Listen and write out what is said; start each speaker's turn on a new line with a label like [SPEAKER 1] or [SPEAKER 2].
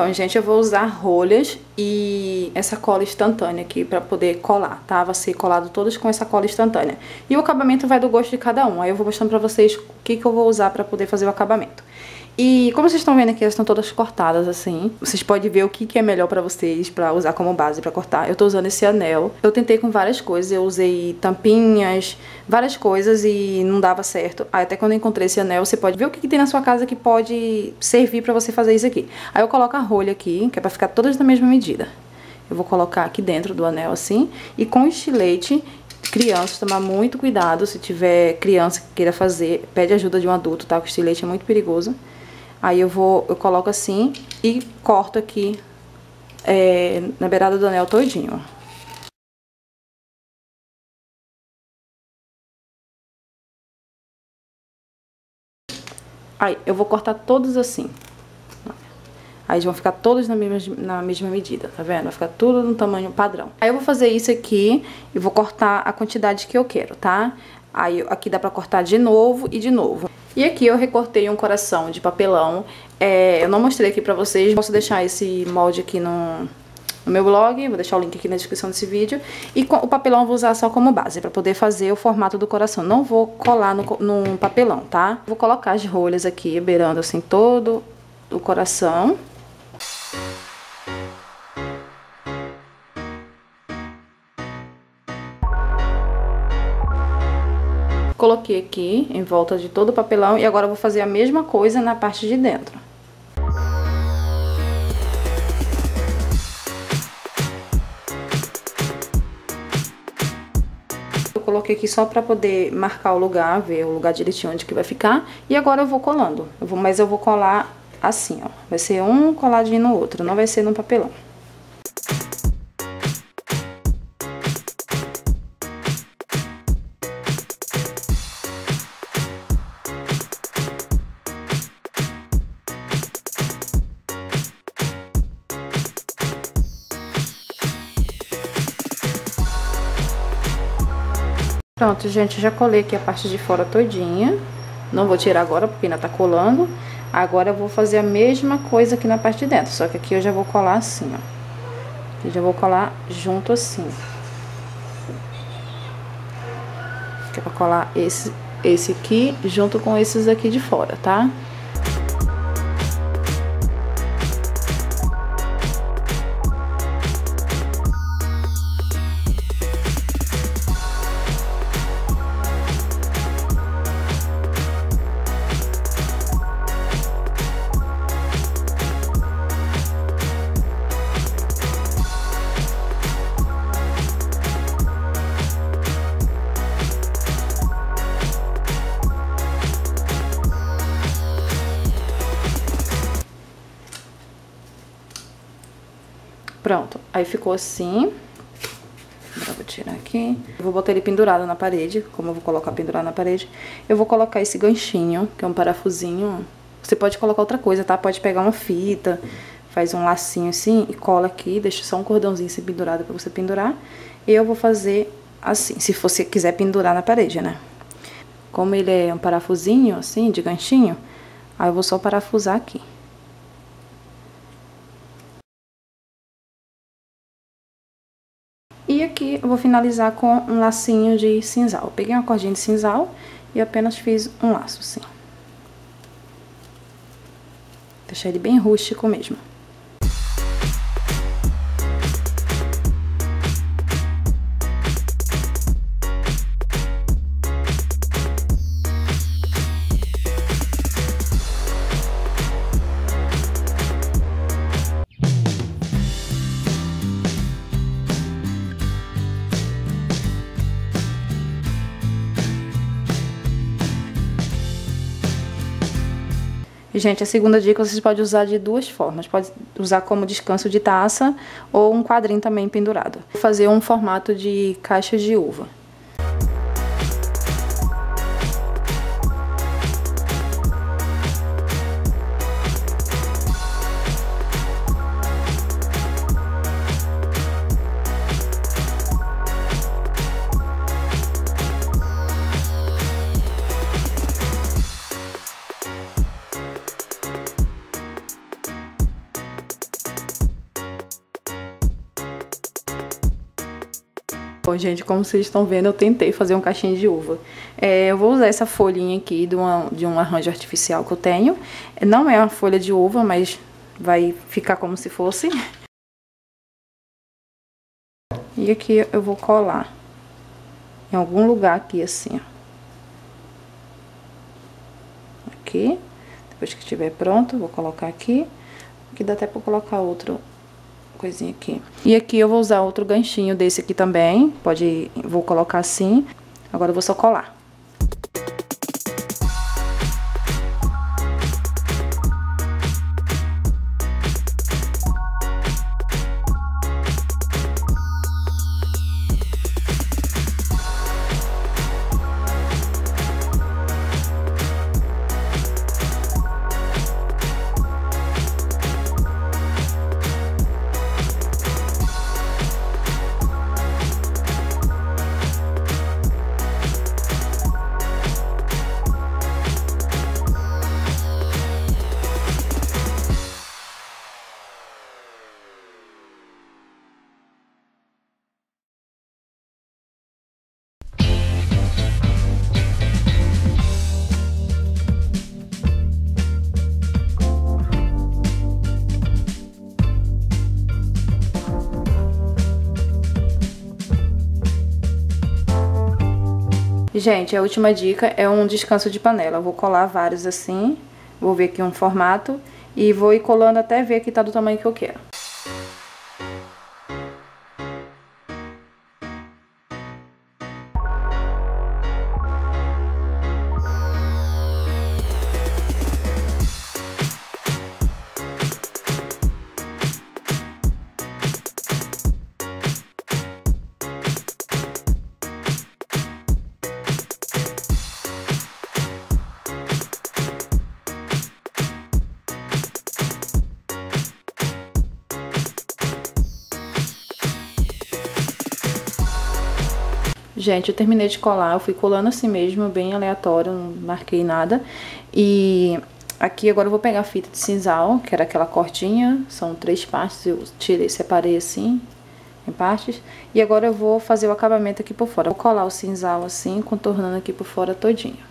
[SPEAKER 1] Então, gente, eu vou usar rolhas e essa cola instantânea aqui pra poder colar, tá? Vai ser colado todos com essa cola instantânea. E o acabamento vai do gosto de cada um. Aí eu vou mostrando pra vocês o que, que eu vou usar pra poder fazer o acabamento. E como vocês estão vendo aqui, elas estão todas cortadas assim. Vocês podem ver o que, que é melhor pra vocês, pra usar como base pra cortar. Eu tô usando esse anel. Eu tentei com várias coisas, eu usei tampinhas, várias coisas e não dava certo. Aí até quando eu encontrei esse anel, você pode ver o que, que tem na sua casa que pode servir pra você fazer isso aqui. Aí eu coloco a rolha aqui, que é pra ficar todas da mesma medida. Eu vou colocar aqui dentro do anel assim. E com estilete crianças, tomar muito cuidado. Se tiver criança que queira fazer, pede ajuda de um adulto, tá? O estilete é muito perigoso. Aí eu vou, eu coloco assim e corto aqui é, na beirada do anel todinho, ó. Aí, eu vou cortar todos assim. Aí vão ficar todos na mesma, na mesma medida, tá vendo? Vai ficar tudo no tamanho padrão. Aí eu vou fazer isso aqui e vou cortar a quantidade que eu quero, tá? Aí aqui dá pra cortar de novo e de novo. E aqui eu recortei um coração de papelão. É, eu não mostrei aqui pra vocês, posso deixar esse molde aqui no, no meu blog, vou deixar o link aqui na descrição desse vídeo. E o papelão eu vou usar só como base, pra poder fazer o formato do coração. Não vou colar no, no papelão, tá? Vou colocar as rolhas aqui, beirando assim todo o coração. Coloquei aqui em volta de todo o papelão e agora vou fazer a mesma coisa na parte de dentro. Eu coloquei aqui só pra poder marcar o lugar, ver o lugar direitinho onde que vai ficar. E agora eu vou colando, eu vou, mas eu vou colar assim, ó. Vai ser um coladinho no outro, não vai ser no papelão. Pronto, gente, já colei aqui a parte de fora todinha. Não vou tirar agora porque ainda tá colando. Agora eu vou fazer a mesma coisa aqui na parte de dentro, só que aqui eu já vou colar assim, ó. Eu já vou colar junto assim. Que é pra colar esse, esse aqui junto com esses aqui de fora, tá? Tá? Pronto, aí ficou assim. Agora vou tirar aqui. Eu vou botar ele pendurado na parede, como eu vou colocar pendurado na parede. Eu vou colocar esse ganchinho, que é um parafusinho. Você pode colocar outra coisa, tá? Pode pegar uma fita, faz um lacinho assim e cola aqui, deixa só um cordãozinho assim pendurado pra você pendurar. E eu vou fazer assim, se você quiser pendurar na parede, né? Como ele é um parafusinho assim, de ganchinho, aí eu vou só parafusar aqui. E aqui eu vou finalizar com um lacinho de cinzal. Eu peguei uma cordinha de cinzal e apenas fiz um laço assim. Deixar ele bem rústico mesmo. Gente, a segunda dica vocês podem usar de duas formas. Pode usar como descanso de taça ou um quadrinho também pendurado. Vou fazer um formato de caixa de uva. Bom, gente, como vocês estão vendo, eu tentei fazer um caixinho de uva. É, eu vou usar essa folhinha aqui de, uma, de um arranjo artificial que eu tenho. Não é uma folha de uva, mas vai ficar como se fosse. E aqui eu vou colar em algum lugar aqui assim, ó. Aqui. Depois que estiver pronto, vou colocar aqui. Aqui dá até pra colocar outro coisinha aqui. E aqui eu vou usar outro ganchinho desse aqui também. Pode, vou colocar assim. Agora eu vou só colar. Gente, a última dica é um descanso de panela. Eu vou colar vários assim, vou ver aqui um formato e vou ir colando até ver que tá do tamanho que eu quero. Gente, eu terminei de colar, eu fui colando assim mesmo, bem aleatório, não marquei nada. E aqui agora eu vou pegar a fita de cinzal, que era aquela cortinha, são três partes, eu tirei, separei assim, em partes. E agora eu vou fazer o acabamento aqui por fora. Vou colar o cinzal assim, contornando aqui por fora todinho.